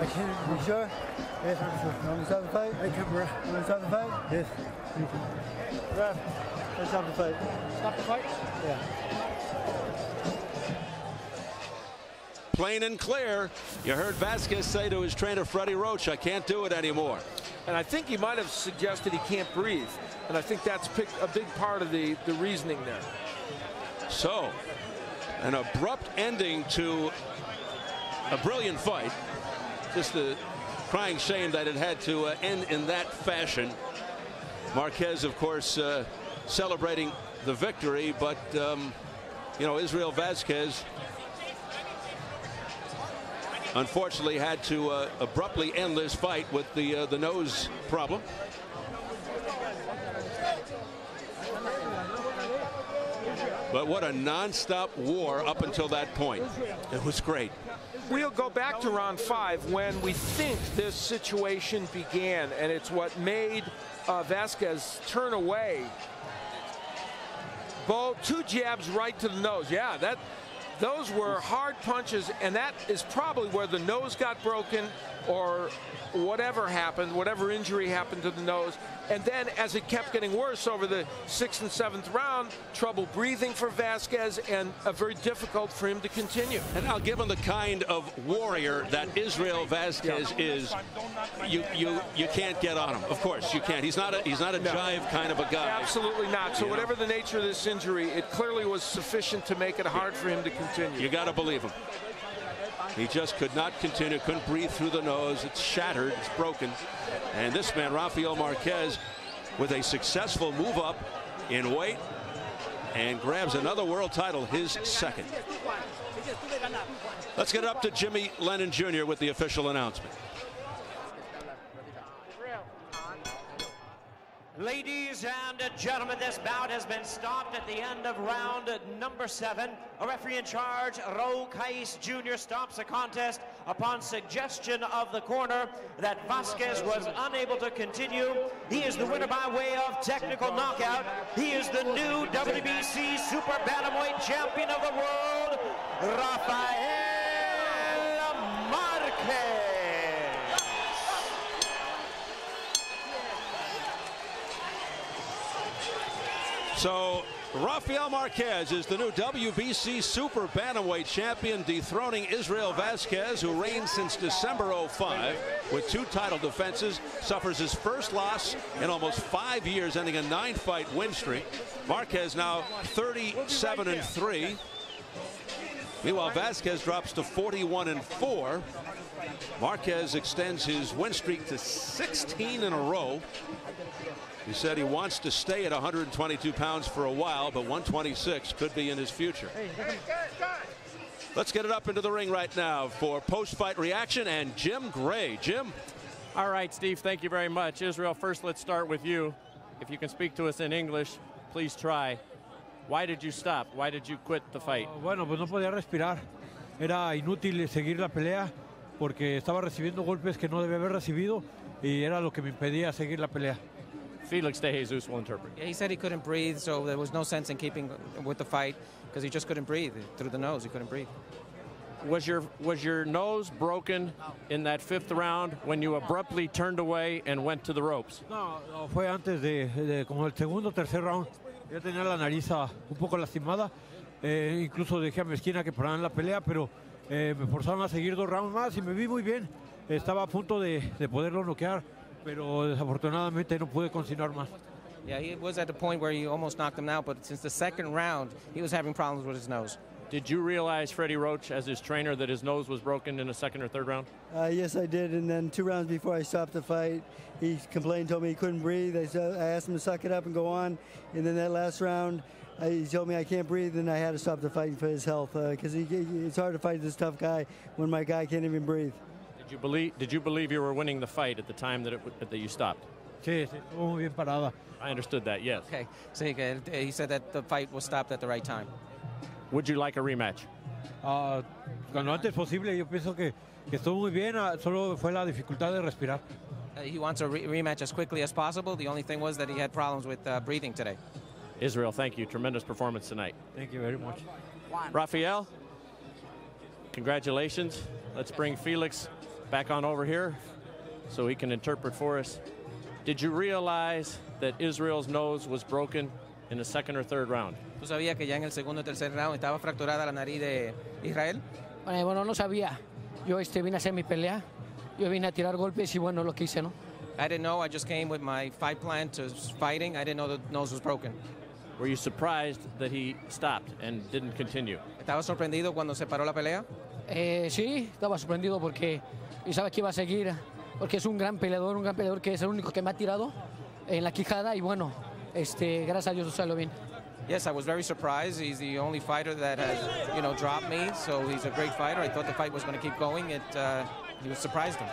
Speaker 10: I can, you sure? Yes, I'm sure. You want the fight? I can, ref. You want to stop the fight? Yes. Ref, the fight. Stop the fight? Yeah.
Speaker 1: Plain and clear. You heard Vazquez say to his trainer, Freddie Roach, I can't do it anymore.
Speaker 2: And I think he might have suggested he can't breathe. And I think that's a big part of the, the reasoning there.
Speaker 1: So, an abrupt ending to a brilliant fight. Just a crying shame that it had to uh, end in that fashion. Marquez, of course, uh, celebrating the victory, but, um, you know, Israel Vazquez unfortunately had to uh, abruptly end this fight with the uh, the nose problem. But what a nonstop war up until that point. It was great.
Speaker 2: We'll go back to round five when we think this situation began, and it's what made uh, Vazquez turn away. Both two jabs right to the nose. Yeah, that those were hard punches, and that is probably where the nose got broken or whatever happened, whatever injury happened to the nose. And then as it kept getting worse over the sixth and seventh round, trouble breathing for Vazquez and a very difficult for him to continue.
Speaker 1: And now given the kind of warrior that Israel Vazquez is, you you you can't get on him. Of course you can't. He's not a he's not a
Speaker 2: No.
Speaker 1: jive kind of a guy.
Speaker 2: Absolutely not. So whatever the nature of this injury, it clearly was sufficient to make it hard for him to continue.
Speaker 1: You got to believe him. He just could not continue, couldn't breathe through the nose. It's shattered, it's broken. And this man, Rafael Marquez, with a successful move up in weight and grabs another world title, his second. Let's get up to Jimmy Lennon Jr. with the official announcement.
Speaker 8: Ladies and gentlemen, this bout has been stopped at the end of round number seven. A referee in charge, Raul Caiz Jr., stops the contest upon suggestion of the corner that Vazquez was unable to continue. He is the winner by way of technical knockout. He is the new WBC Super Bantamweight Champion of the world, Rafael Marquez.
Speaker 1: So Rafael Marquez is the new WBC Super Bantamweight champion, dethroning Israel Vazquez, who reigns since December 05 with two title defenses, suffers his first loss in almost five years, ending a nine-fight win streak. Marquez now 37 and 3. Meanwhile, Vazquez drops to 41 and 4. Marquez extends his win streak to 16 in a row. He said he wants to stay at 122 pounds for a while, but 126 could be in his future. Let's get it up into the ring right now for post-fight reaction and Jim Gray. Jim.
Speaker 3: All right, Steve, thank you very much. Israel, first let's start with you. If you can speak to us in English, please try. Why did you stop? Why did you quit the fight?
Speaker 5: Oh, bueno, pues no podía respirar. Era inútil seguir la pelea porque estaba recibiendo golpes que no debía haber recibido y era lo que me impedía seguir la pelea.
Speaker 3: Felix De Jesus will interpret.
Speaker 4: Yeah, he said he couldn't breathe, so there was no sense in keeping with the fight because he just couldn't breathe through the nose. He couldn't breathe.
Speaker 3: Was your was your nose broken in that fifth round when you abruptly turned away and went to the ropes?
Speaker 5: No, no, fue antes de, de como el segundo o tercer round. Ya tenía la nariz ah, un poco lastimada. Eh, incluso dejé a mi esquina que pararan la pelea, pero eh, me forzaron a seguir dos rounds más y me vi muy bien. Estaba a punto de, de poderlo noquear, pero desafortunadamente no pude continuar más.
Speaker 4: Yeah, he was at the point where he almost knocked him out, but since the second round, he was having problems with his nose.
Speaker 3: Did you realize, Freddie Roach, as his trainer, that his nose was broken in the second or third round?
Speaker 10: Uh, yes, I did. And then two rounds before I stopped the fight, he complained, told me he couldn't breathe. I, said, I asked him to suck it up and go on. And then that last round, uh, he told me I can't breathe, and I had to stop the fight for his health because he it's hard to fight this tough guy when my guy can't even breathe.
Speaker 3: Did you believe Did you believe you were winning the fight at the time that it that you stopped?
Speaker 5: Sí, sí, estuvo muy bien parada.
Speaker 3: I understood that. Yes.
Speaker 4: Okay, so he, he said that the fight was stopped at the right time.
Speaker 3: Would you like a rematch?
Speaker 5: Ah, lo antes posible, yo pienso que, que estuvo muy bien, ah, solo fue la dificultad de respirar.
Speaker 4: Uh, he wants a re- rematch as quickly as possible. The only thing was that he had problems with uh, breathing today.
Speaker 3: Israel, thank you. Tremendous performance tonight.
Speaker 5: Thank you very much.
Speaker 3: Rafael, congratulations. Let's bring Felix back on over here so he can interpret for us. Did you realize that Israel's nose was broken in the second or third round?
Speaker 4: ¿Tú sabías que ya en el segundo o tercer round estaba fracturada la nariz de Israel?
Speaker 11: Bueno, no sabía. Yo este, vine a hacer mi pelea. Yo vine a tirar golpes y bueno, lo que hice, ¿no?
Speaker 4: I didn't know. I just came with my fight plan to fighting. I didn't know the nose was broken.
Speaker 3: Were you surprised that he stopped and didn't continue?
Speaker 4: ¿Estaba sorprendido cuando se paró la pelea?
Speaker 11: Eh, sí, estaba sorprendido porque pensaba que iba a seguir, porque es un gran peleador, un gran peleador que es el único que me ha tirado en la quijada y bueno, este, gracias a Dios salió bien.
Speaker 4: Yes, I was very surprised. He's the only fighter that has, you know, dropped me. So he's a great fighter. I thought the fight was going to keep going. It, uh, he was surprised him.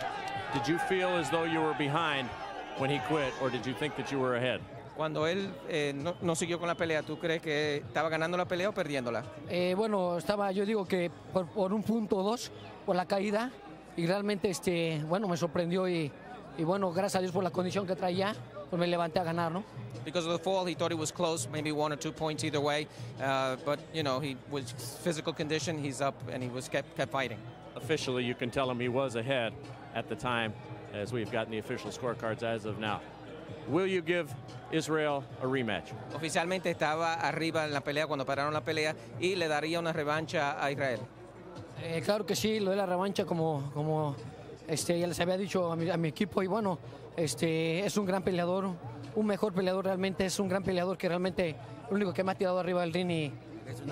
Speaker 3: Did you feel as though you were behind when he quit, or did you think that you were ahead?
Speaker 4: Cuando él eh, no, no siguió con la pelea, ¿tú crees que estaba ganando la pelea o perdiéndola?
Speaker 11: Eh, bueno, estaba, yo digo que por, por un punto o dos, por la caída, y realmente, este, bueno, me sorprendió y, y bueno, gracias a Dios por la condición que traía, pues me levanté a ganar, ¿no?
Speaker 4: Because of the fall, he thought it was close, maybe one or two points either way. Uh, but you know, he was physical condition. He's up and he was kept kept fighting.
Speaker 3: Officially, you can tell him he was ahead at the time, as we've gotten the official scorecards as of now. Will you give Israel a rematch?
Speaker 4: Oficialmente estaba arriba en la pelea cuando pararon la pelea y le daría una revancha a Israel.
Speaker 11: Eh, claro que sí, lo de la revancha como, como este, ya les había dicho a mi, a mi equipo y bueno, este, es un gran peleador, un mejor peleador realmente, es un gran peleador que realmente lo único que me ha tirado arriba del ring y,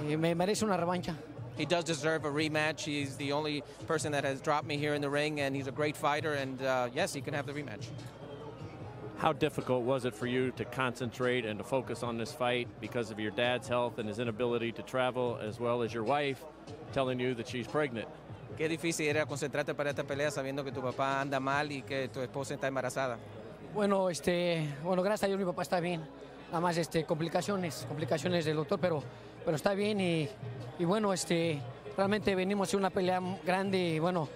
Speaker 11: y me merece una revancha.
Speaker 4: He does deserve a rematch. He's the only person that has dropped me here in the ring, and he's a great fighter. And uh, yes, he can have the rematch.
Speaker 3: How difficult was it for you to concentrate and to focus on this fight because of your dad's health and his inability to travel, as well as your wife telling you that she's pregnant?
Speaker 4: Qué difícil era concentrarte para esta pelea sabiendo que tu papá anda mal y que tu esposa está embarazada.
Speaker 11: Bueno, este, bueno, gracias a Dios mi papá está bien. Nada más este, complicaciones, complicaciones del doctor, pero, pero está bien y, y bueno, este, realmente venimos a una pelea grande y bueno,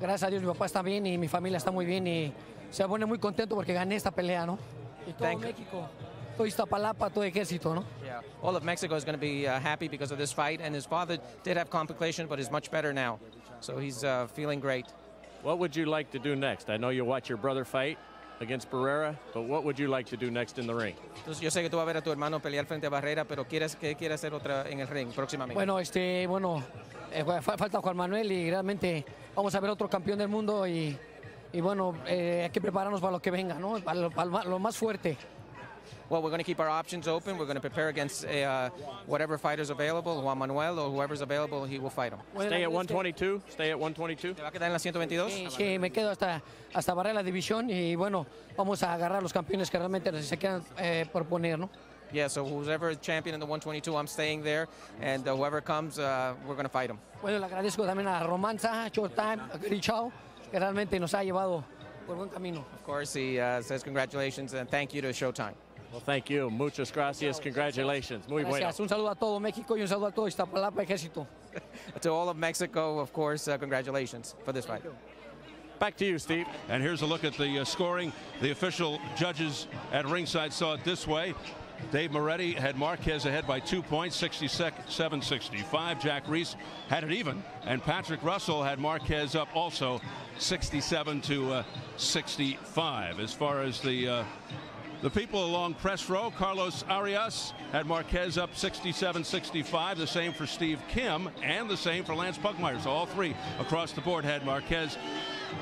Speaker 11: gracias a Dios mi papá está bien y mi familia está muy bien y se pone muy contento porque gané esta pelea, ¿no? Y todo
Speaker 4: Thank-
Speaker 11: México, todo Iztapalapa, todo ejército, ¿no?
Speaker 4: Yeah. All of Mexico is going to be uh, happy because of this fight, and his father did have complications, but is much better now. So he's uh, feeling great.
Speaker 3: What would you like to do next? I know you'll watch your brother fight. against Barrera, but what would you like to do next in the ring?
Speaker 4: Entonces, yo sé que tú vas a ver a tu hermano pelear frente a Barrera, pero quieres que quiere hacer otra en el ring próximamente.
Speaker 11: Bueno, este, bueno, eh, fa- falta Juan Manuel y realmente vamos a ver otro campeón del mundo y, y bueno, eh, hay que prepararnos para lo que venga, ¿no? Para lo, para lo más- fuerte.
Speaker 4: Well, we're going to keep our options open. We're going to prepare against uh, whatever fighter's available, Juan Manuel or whoever's available, he will fight him.
Speaker 11: Bueno,
Speaker 3: Stay at
Speaker 11: verdad es que-
Speaker 3: 122? Stay at 122?
Speaker 4: ¿Te va a quedar en la 122?
Speaker 11: Sí, sí, me quedo hasta, hasta barrer la división y bueno, vamos a agarrar los campeones que realmente se quieran eh, proponer, ¿no?
Speaker 4: Yeah, so whoever is champion in the 122, I'm staying there, and uh, whoever comes, uh, we're going to fight him.
Speaker 11: Bueno, le agradezco también a Romanza, Showtime, que realmente nos ha llevado por buen camino.
Speaker 4: Of course, he uh, says congratulations and thank you to Showtime.
Speaker 3: Well, thank you. Muchas gracias. Congratulations. Muy bueno.
Speaker 11: Gracias. Un saludo a todo México y un saludo a todo Iztapalapa Ejército.
Speaker 4: to all of Mexico, of course, uh, congratulations for this fight.
Speaker 3: Back to you, Steve.
Speaker 1: And here's a look at the uh, scoring. The official judges at ringside saw it this way. Dave Moretti had Marquez ahead by two points, 67 65. Jack Reiss had it even. And Patrick Russell had Marquez up also 67 to uh, 65. As far as the uh, the people along press row, Carlos Arias had Marquez up 67 65. The same for Steve Kim, and the same for Lance Pugmire. So all three across the board had Marquez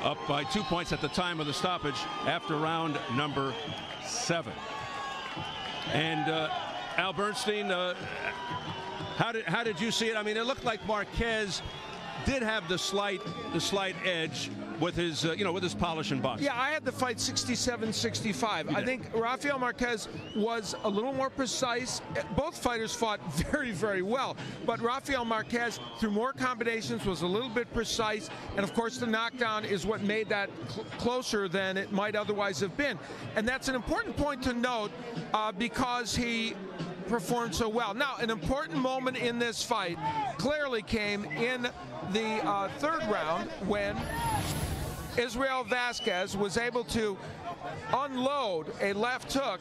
Speaker 1: up by two points at the time of the stoppage after round number seven. And uh, Al Bernstein, uh, how did how did you see it? I mean, it looked like Marquez did have the slight the slight edge with his uh, you know with his polish and box.
Speaker 2: Yeah, I had the fight 67-65. I think Rafael Marquez was a little more precise. Both fighters fought very, very well, but Rafael Marquez, through more combinations, was a little bit precise. And of course, the knockdown is what made that cl- closer than it might otherwise have been. And that's an important point to note uh, because he performed so well. Now, an important moment in this fight clearly came in the uh, third round when Israel Vazquez was able to unload a left hook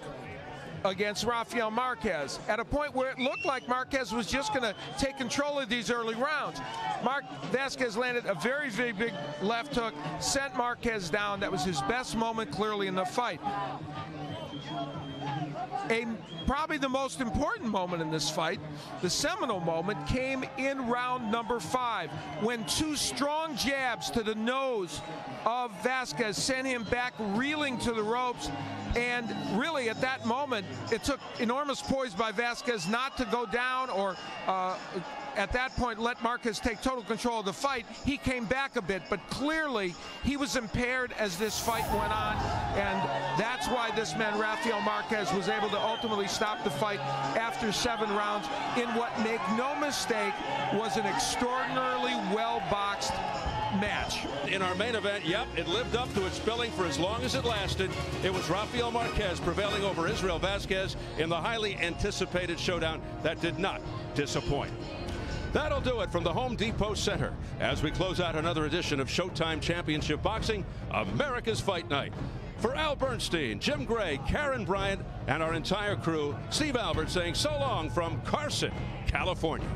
Speaker 2: against Rafael Marquez at a point where it looked like Marquez was just going to take control of these early rounds. Mark Vazquez landed a very, very big left hook, sent Marquez down. That was his best moment clearly in the fight. A, probably the most important moment in this fight, the seminal moment, came in round number five when two strong jabs to the nose of Vazquez sent him back reeling to the ropes. And really, at that moment, it took enormous poise by Vazquez not to go down or uh, at that point let Marquez take total control of the fight. He came back a bit, but clearly he was impaired as this fight went on, and that's why this man Rafael Marquez was able to ultimately stop the fight after seven rounds in what, make no mistake, was an extraordinarily well-boxed match.
Speaker 1: In our main event, yep, it lived up to its billing for as long as it lasted. It was Rafael Marquez prevailing over Israel Vazquez in the highly anticipated showdown that did not disappoint. That'll do it from the Home Depot Center as we close out another edition of Showtime Championship Boxing, America's Fight Night. For Al Bernstein, Jim Gray, Karen Bryant, and our entire crew, Steve Albert saying so long from Carson, California.